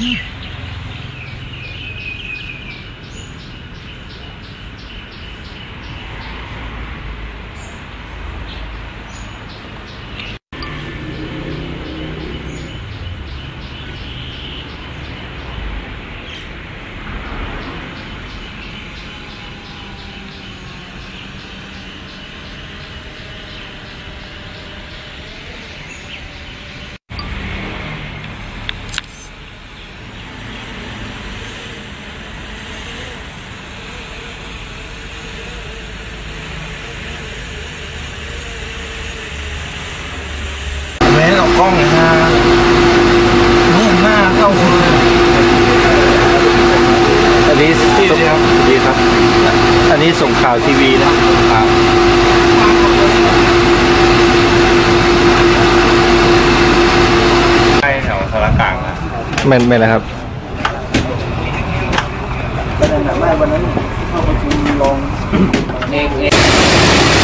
mm นี้ส่งข่าวทีวีนะครับใช่แถวสารกลางนะไม่ไม่นะครับประเด็นหนักมากวันนั้นเข้าประชุมรองเอกเอก